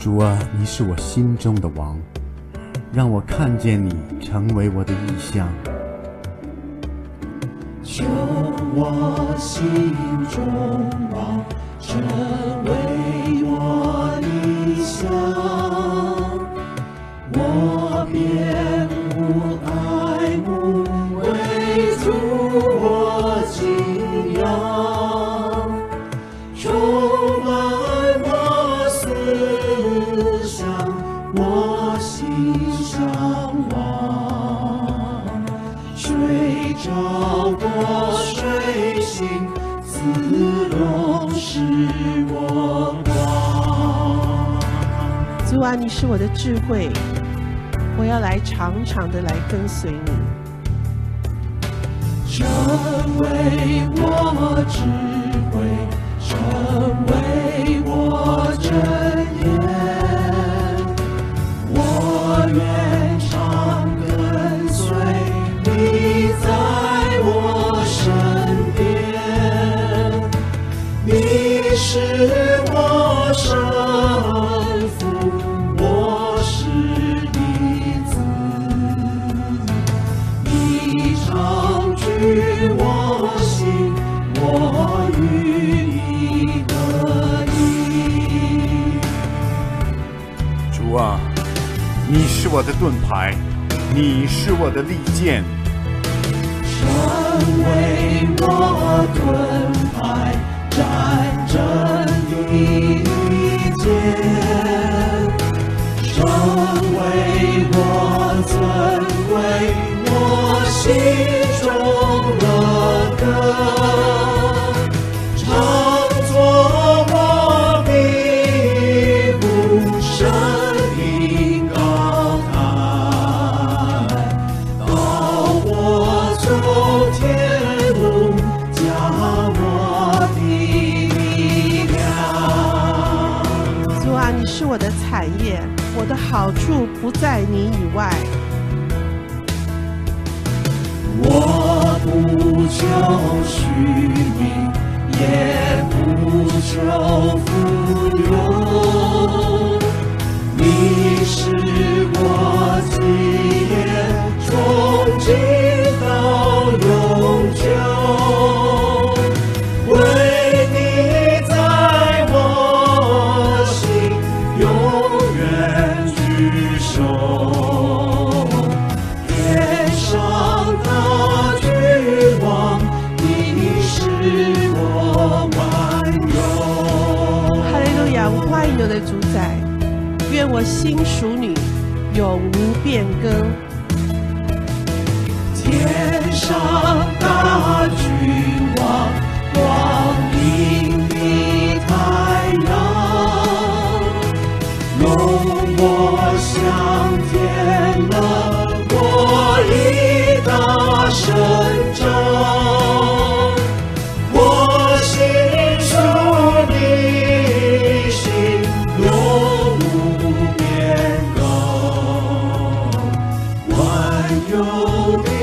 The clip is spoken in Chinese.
主啊，你是我心中的王，让我看见你成为我的意象。求我心中王成为我理想，我便无爱慕，唯独水照过睡醒，自容是我光。主啊，你是我的智慧，我要来长长的来跟随你。成为我智主啊，你是我的盾牌，你是我的利剑。成为我盾牌，战争的是我的产业，我的好处不在你以外。我不求虚名，也不求富有。你是我爱友的主宰愿我心属你永无变更天上大君王光明的太阳容我向天的国利大声。Oh.